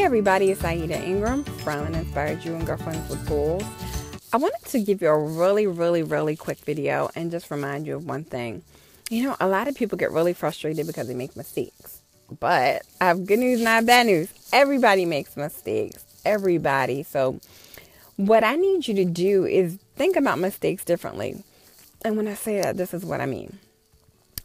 everybody, it's Aida Ingram from Inspired You and Girlfriends with Goals. I wanted to give you a really, really, really quick video and just remind you of one thing. You know, a lot of people get really frustrated because they make mistakes. But I have good news, not bad news. Everybody makes mistakes. Everybody. So, what I need you to do is think about mistakes differently. And when I say that, this is what I mean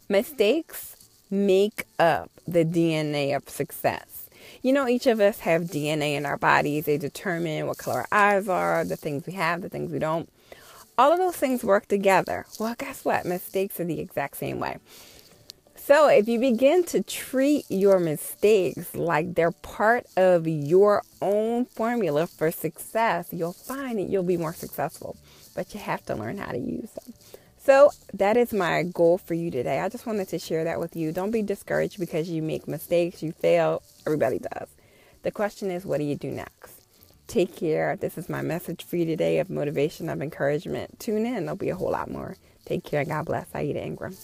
mistakes make up the DNA of success. You know, each of us have DNA in our bodies. They determine what color our eyes are, the things we have, the things we don't. All of those things work together. Well, guess what? Mistakes are the exact same way. So, if you begin to treat your mistakes like they're part of your own formula for success, you'll find that you'll be more successful. But you have to learn how to use them. So, that is my goal for you today. I just wanted to share that with you. Don't be discouraged because you make mistakes, you fail. Everybody does. The question is, what do you do next? Take care. This is my message for you today of motivation, of encouragement. Tune in, there'll be a whole lot more. Take care. and God bless. Aida Ingram.